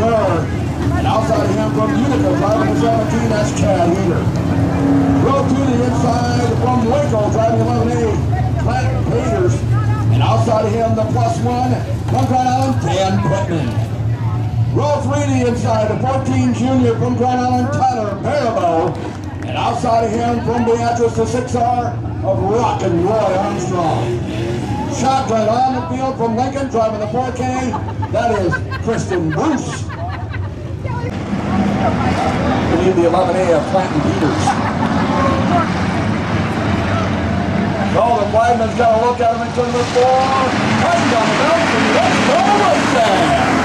And outside of him from Utica, driving the 17, that's Chad Heater. Row to the inside from Waco, driving 11A, Clint Peters. And outside of him, the plus one from Grand Island, Dan Pittman. Row three to the inside, the 14 junior from Grand Island, Tyler Barabo. And outside of him, from Beatrice, the 6R of Rock and Roy Armstrong. Shotgun on the field from Lincoln, driving the 4K. That is Kristen Bruce. The 11A of Clanton Peters. The flagman's got to look at him and turn the four. Tightened on the and let's go right there.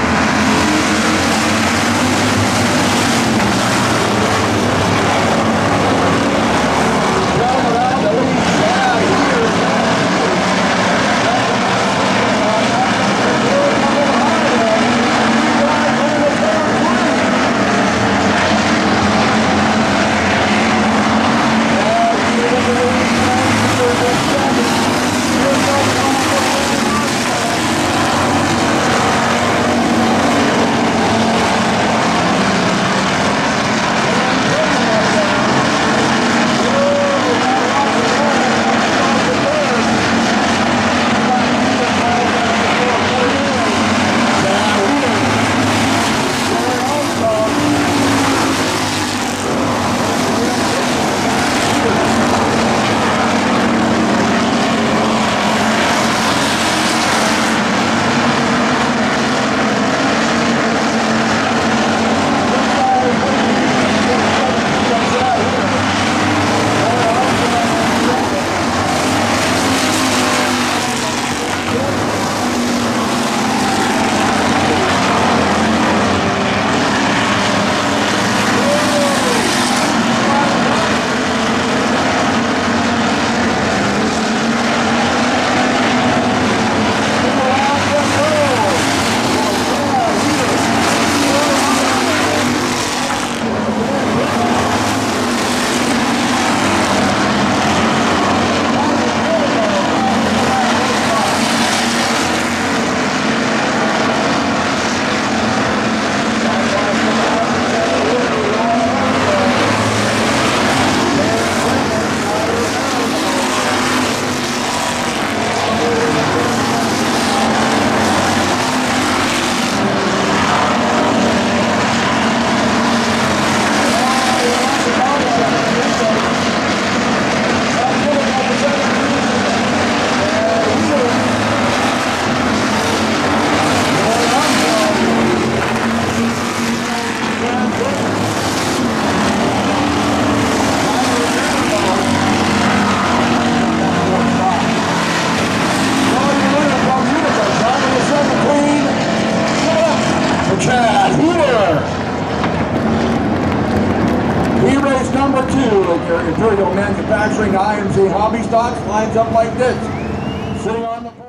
Imperial Manufacturing IMCA Hobby Stocks lines up like this. Sitting on the